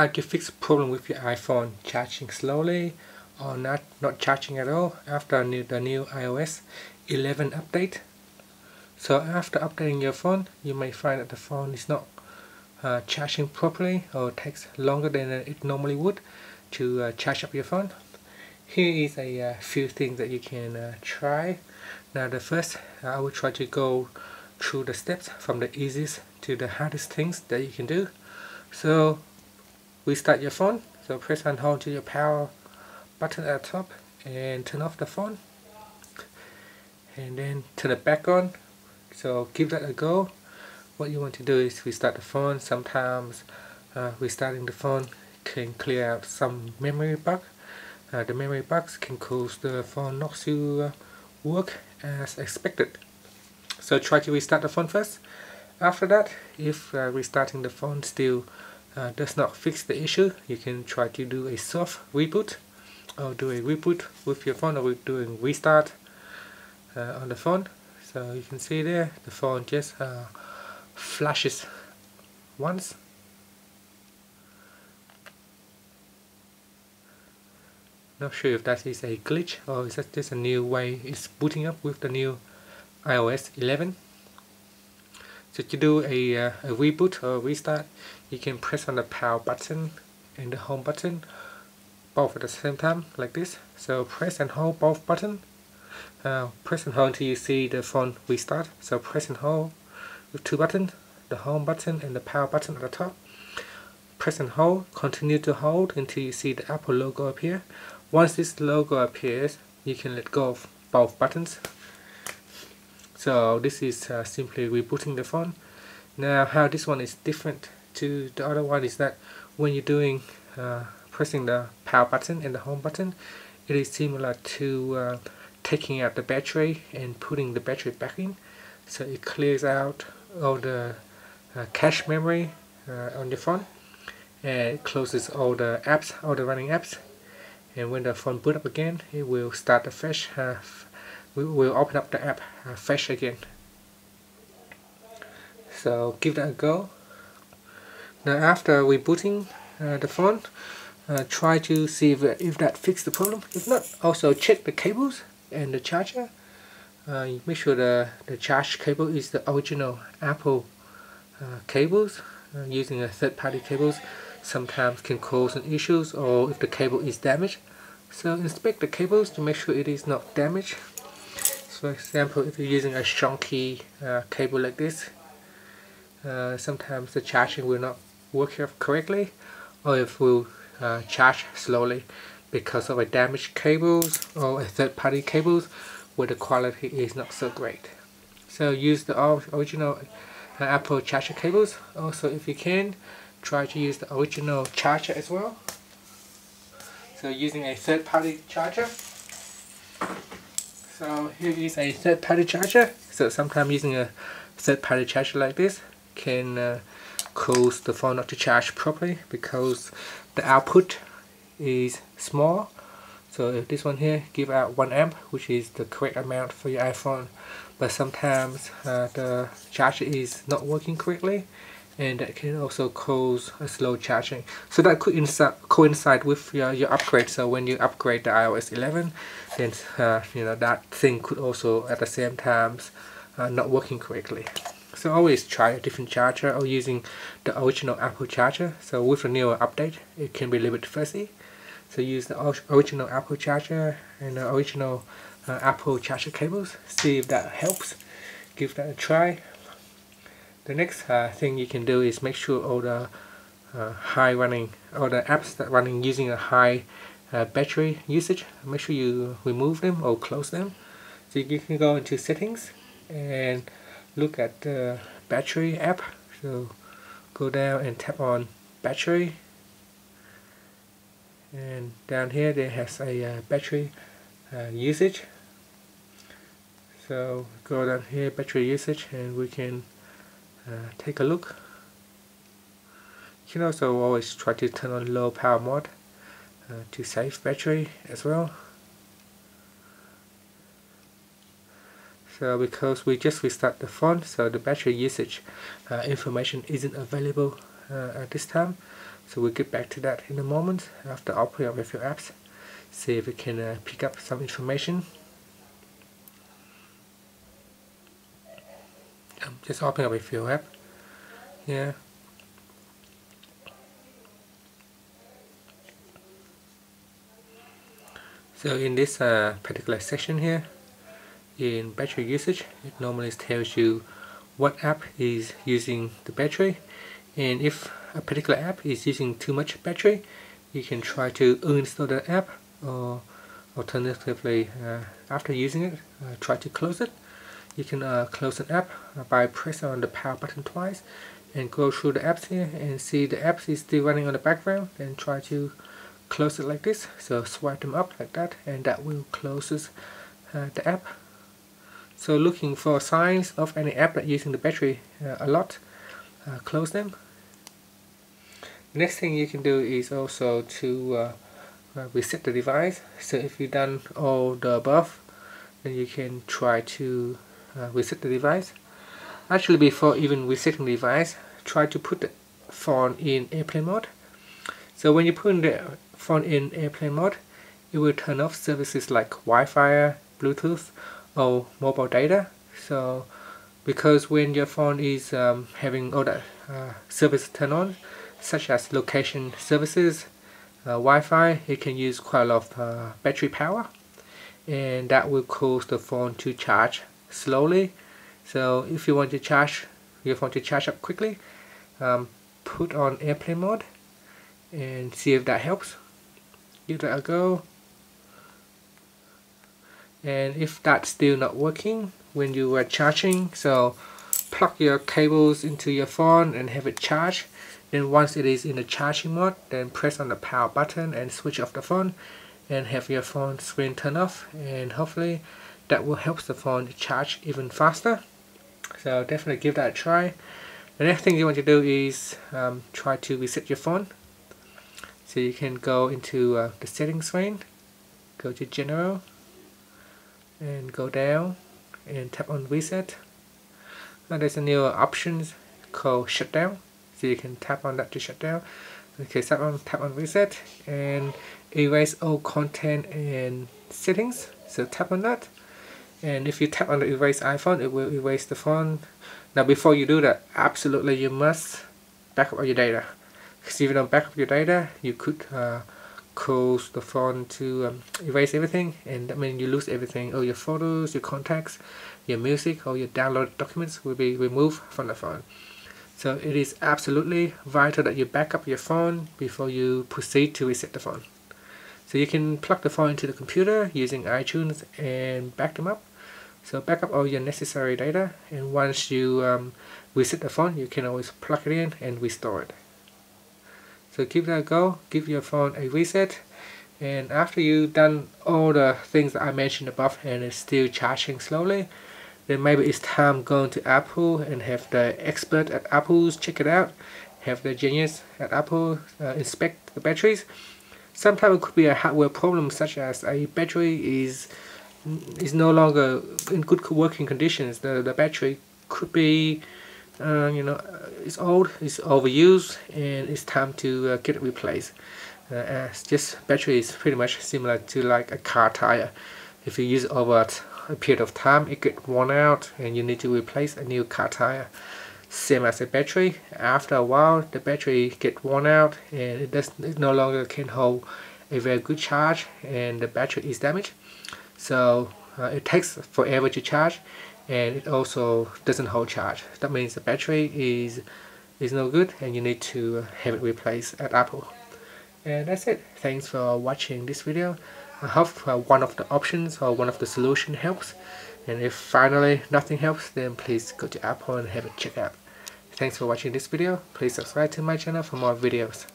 how to fix problem with your iPhone. Charging slowly or not not charging at all after new, the new iOS 11 update. So after updating your phone you may find that the phone is not uh, charging properly or takes longer than it normally would to uh, charge up your phone. Here is a uh, few things that you can uh, try. Now the first I will try to go through the steps from the easiest to the hardest things that you can do. So restart your phone. So press and hold to your power button at the top and turn off the phone. And then turn it back on. So give that a go. What you want to do is restart the phone. Sometimes uh, restarting the phone can clear out some memory bug. Uh, the memory bugs can cause the phone not to uh, work as expected. So try to restart the phone first. After that if uh, restarting the phone still uh, does not fix the issue you can try to do a soft reboot or do a reboot with your phone or doing restart uh, on the phone. So you can see there the phone just uh, flashes once. Not sure if that is a glitch or is that just a new way it's booting up with the new iOS 11 so to do a, uh, a reboot or restart you can press on the power button and the home button both at the same time like this. So press and hold both buttons uh, press and hold until you see the phone restart. So press and hold with two buttons the home button and the power button at the top. Press and hold continue to hold until you see the Apple logo appear. Once this logo appears you can let go of both buttons. So this is uh, simply rebooting the phone. Now how this one is different to the other one is that when you're doing uh, pressing the power button and the home button it is similar to uh, taking out the battery and putting the battery back in. So it clears out all the uh, cache memory uh, on your phone and it closes all the apps all the running apps. And when the phone boot up again it will start afresh uh, we will open up the app uh, fresh again. So give that a go now after rebooting uh, the phone uh, try to see if, if that fixed the problem. If not also check the cables and the charger. Uh, make sure the, the charge cable is the original Apple uh, cables uh, using a third-party cables. Sometimes can cause an issues or if the cable is damaged. So inspect the cables to make sure it is not damaged. For example if you're using a chunky uh, cable like this sometimes the charging will not work correctly or it will uh, charge slowly because of a damaged cables or a third-party cables where the quality is not so great. So use the original uh, Apple charger cables. Also if you can try to use the original charger as well. So using a third-party charger. So here is a third-party charger. So sometimes using a third-party charger like this can uh, cause the phone not to charge properly because the output is small. So this one here give out 1 amp which is the correct amount for your iPhone but sometimes uh, the charger is not working correctly and that can also cause a slow charging. So that could coincide with your, your upgrade. So when you upgrade the iOS 11, then uh, you know that thing could also at the same time uh, not working correctly. So always try a different charger or using the original Apple charger. So with the newer update, it can be a little bit fuzzy. So use the original Apple charger and the original uh, Apple charger cables. See if that helps. Give that a try the next uh, thing you can do is make sure all the uh, high running all the apps that running using a high uh, battery usage make sure you remove them or close them so you can go into settings and look at the battery app. So go down and tap on battery. And down here there has a uh, battery uh, usage. So go down here battery usage and we can uh, take a look. You can also always try to turn on low power mode uh, to save battery as well so because we just restart the phone so the battery usage uh, information isn't available uh, at this time. So we'll get back to that in a moment after opening up a few apps see if we can uh, pick up some information. Um, just opening up a few apps yeah. So in this uh, particular section here in battery usage. It normally tells you what app is using the battery. And if a particular app is using too much battery you can try to uninstall the app or alternatively uh, after using it uh, try to close it. You can uh, close an app by pressing on the power button twice and go through the apps here and see the apps is still running on the background and try to close it like this. So swipe them up like that and that will closes uh, the app so looking for signs of any app that using the battery uh, a lot uh, close them. Next thing you can do is also to uh, uh, reset the device. So if you've done all the above then you can try to uh, reset the device. Actually before even resetting the device try to put the phone in airplane mode. So when you put the phone in airplane mode it will turn off services like Wi-Fi, Bluetooth or mobile data. So because when your phone is um, having all the uh, services turned on such as location services uh, Wi-Fi it can use quite a lot of uh, battery power. And that will cause the phone to charge slowly. So if you want to charge your phone to charge up quickly um, put on airplane mode and see if that helps. Give that a go and if that's still not working when you are charging so plug your cables into your phone and have it charge. Then once it is in the charging mode then press on the power button and switch off the phone and have your phone screen turn off. And hopefully that will help the phone charge even faster. So definitely give that a try. The next thing you want to do is um, try to reset your phone. So you can go into uh, the settings screen go to general and go down and tap on reset. Now there's a new options called shutdown. So you can tap on that to shut down. Okay tap on tap on reset and erase all content and settings. So tap on that. And if you tap on the erase iPhone it will erase the phone. Now before you do that absolutely you must back up all your data. Because if you don't back up your data you could uh, cause the phone to um, erase everything and that means you lose everything all your photos your contacts your music all your downloaded documents will be removed from the phone so it is absolutely vital that you back up your phone before you proceed to reset the phone. So you can plug the phone into the computer using iTunes and back them up. So back up all your necessary data and once you um, reset the phone you can always plug it in and restore it. So give that a go, give your phone a reset and after you've done all the things that I mentioned above and it's still charging slowly then maybe it's time going to Apple and have the expert at Apple's check it out have the genius at Apple uh, inspect the batteries. Sometimes it could be a hardware problem such as a battery is is no longer in good working conditions. The, the battery could be uh, you know it's old it's overused and it's time to uh, get it replaced. Uh, just battery is pretty much similar to like a car tire. If you use it over a period of time it get worn out and you need to replace a new car tire. Same as a battery. After a while the battery get worn out and it does it no longer can hold a very good charge and the battery is damaged. So uh, it takes forever to charge and it also doesn't hold charge that means the battery is is no good and you need to have it replaced at Apple and that's it thanks for watching this video I hope uh, one of the options or one of the solution helps and if finally nothing helps then please go to Apple and have it checked out. Thanks for watching this video. Please subscribe to my channel for more videos.